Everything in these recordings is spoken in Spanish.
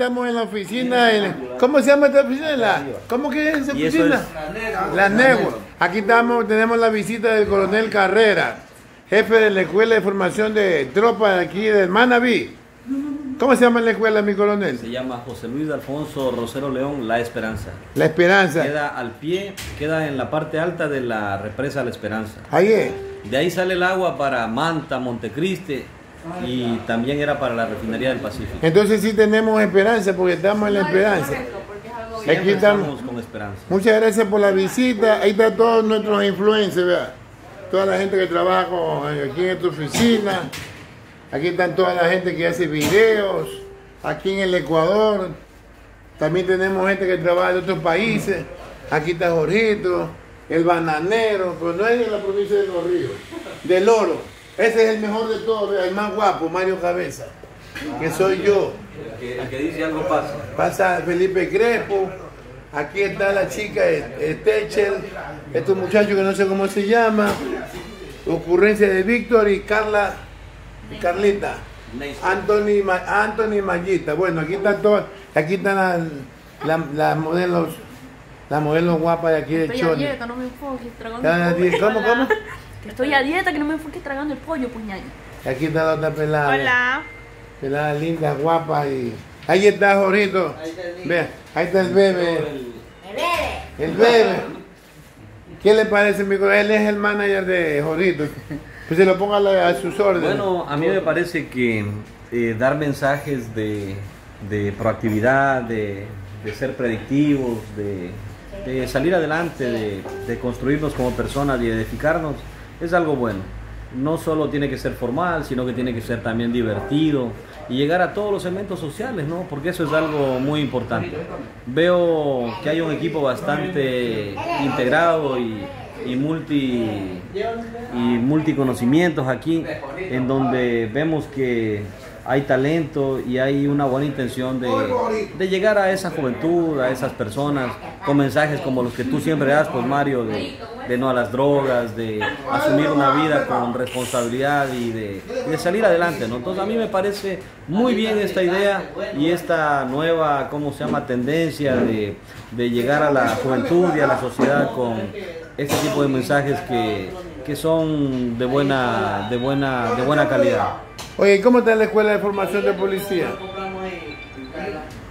Estamos en la oficina, en- ¿cómo se llama esta oficina? La- ¿Cómo que es esa oficina? La Negua. Aquí estamos, tenemos la visita del coronel Carrera, jefe de la Escuela de Formación de Tropas de aquí del Manaví. ¿Cómo se llama la escuela, mi coronel? Se llama José Luis Alfonso Rosero León La Esperanza. La Esperanza. Queda al pie, queda en la parte alta de la represa La Esperanza. Ahí es. De ahí sale el agua para Manta, Montecriste y también era para la refinería del Pacífico. Entonces sí tenemos esperanza porque estamos en la esperanza. Aquí estamos. estamos con esperanza. Muchas gracias por la visita. Ahí están todos nuestros influencers, ¿verdad? Toda la gente que trabaja con- aquí en esta oficina. Aquí están toda la gente que hace videos. Aquí en el Ecuador. También tenemos gente que trabaja de otros países. Aquí está Jorgito, el bananero, pero no es de la provincia de Los Ríos, del Oro. Ese es el mejor de todos, el más guapo, Mario Cabeza, que soy yo. El que, el que dice algo pasa. Pasa Felipe Crespo. Aquí está la chica eh, Techel. Estos muchachos que no sé cómo se llama. Ocurrencia de Víctor y Carla. y Carlita. Anthony, Anthony Mayita. Bueno, aquí están todas. Aquí están las la- las modelos. Las modelos guapas de aquí de Chone. ¿Cómo, cómo? Que estoy a dieta, que no me enfoques tragando el pollo, puñal. Aquí está la otra pelada. Hola. Pelada linda, guapa. y Ahí está Jorito. Vea, ahí está el bebé. El bebé. ¿Qué le parece, mi Él es el manager de Jorito. Pues se lo ponga a, sus órdenes. Bueno, a mí me parece que eh, dar mensajes de, de proactividad, de, de ser predictivos, de, de salir adelante, de, de construirnos como personas y edificarnos, es algo bueno. No solo tiene que ser formal, sino que tiene que ser también divertido y llegar a todos los segmentos sociales, ¿no? Porque eso es algo muy importante. Veo que hay un equipo bastante integrado y, y multi y multiconocimientos aquí, en donde vemos que hay talento y hay una buena intención de, de llegar a esa juventud, a esas personas, con mensajes como los que tú siempre das, pues Mario, de, de no a las drogas, de asumir una vida con responsabilidad y de, de salir adelante, ¿no? Entonces a mí me parece muy bien esta idea y esta nueva, ¿cómo se llama?, tendencia de, de llegar a la juventud y a la sociedad con este tipo de mensajes que, que son de buena, de buena, de buena calidad. Oye, ¿cómo está la escuela de formación de policía?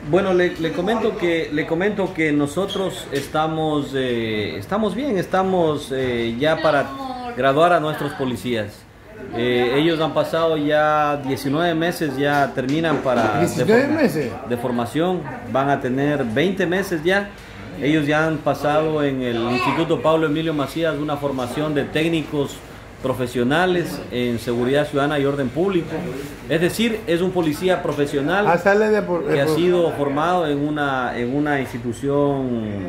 Bueno, le, le comento que le comento que nosotros estamos eh, estamos bien, estamos eh, ya para graduar a nuestros policías. Eh, ellos han pasado ya 19 meses, ya terminan para de 19 forma- meses. de formación, van a tener 20 meses ya. Ellos ya han pasado en el Instituto Pablo Emilio Macías una formación de técnicos profesionales en seguridad ciudadana y orden público. Es decir, es un policía profesional Ah, que ha sido formado en una, en una institución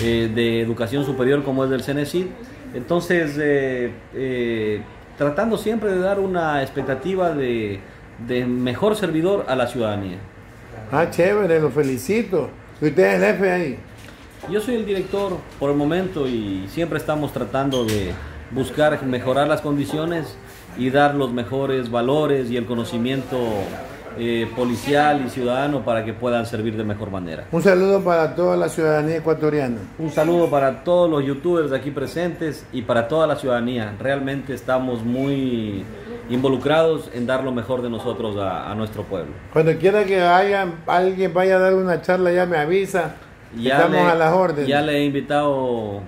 eh, de educación superior como es del CENESID. Entonces, eh, eh, tratando siempre de dar una expectativa de, de mejor servidor a la ciudadanía. Ah, chévere, lo felicito. ¿Y usted es el jefe ahí? Yo soy el director por el momento y siempre estamos tratando de buscar mejorar las condiciones y dar los mejores valores y el conocimiento eh, policial y ciudadano para que puedan servir de mejor manera. Un saludo para toda la ciudadanía ecuatoriana. Un saludo para todos los youtubers aquí presentes y para toda la ciudadanía. Realmente estamos muy involucrados en dar lo mejor de nosotros a, a nuestro pueblo. Cuando quiera que haya, alguien vaya a dar una charla, ya me avisa. Ya Estamos le- a las órdenes. Ya le he invitado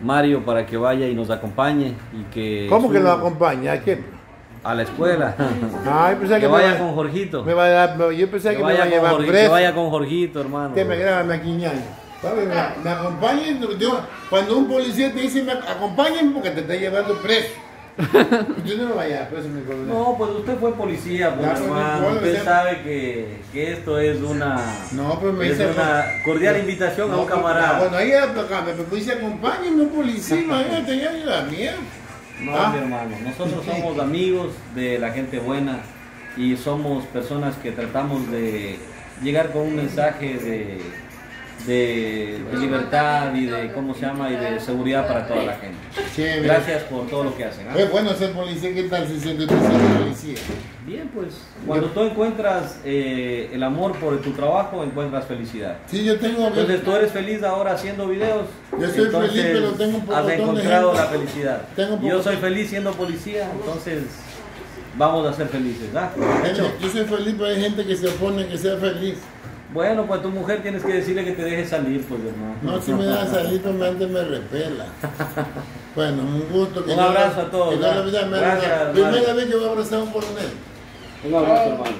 Mario para que vaya y nos acompañe y que ¿Cómo que lo acompaña? ¿A qué? a la escuela. Ay, pensé que, que me vaya va- con Jorgito. Me va a yo pensé Que que, me va a llevar preso. que vaya con Jorgito, hermano. Que me graba maquiñando. ¿Sabe? Me, me acompañen. yo- cuando un policía te dice, me acompañen porque te está llevando preso. Usted no lo vaya a preso, mi coronel. No, pues usted fue policía, pues, pues, hermano. no, Usted sabe que, que esto es una, No, pues me es dice. una cordial invitación a No, un pues, camarada. Bueno, ahí acá me dice, acompáñenme un policía, imagínate, ya yo la mía. No, Ah. mi hermano, nosotros somos amigos de la gente buena y somos personas que tratamos de llegar con un mensaje de, de, de libertad y de, ¿cómo se llama? Y de seguridad para toda la gente. Chévere. Gracias por todo lo que hacen. ¿ah? Es bueno ser policía, ¿qué tal se siente policía? Bien, pues cuando tú encuentras eh, el amor por tu trabajo, encuentras felicidad. Sí, yo tengo... Entonces tú eres feliz ahora haciendo videos. Yo soy entonces feliz, pero tengo un Has encontrado la felicidad. Tengo Yo soy feliz siendo policía, entonces vamos a ser felices. ¿ah? Gente, Yo soy feliz, pero hay gente que se opone a que sea feliz. Bueno, pues tu mujer tienes que decirle que te deje salir, pues hermano. No, si me da salir, pues antes me repela. Bueno, un gusto. que Un yo- abrazo a todos, Gracias, Primera vez que voy a abrazar a un coronel. Un abrazo, hermano.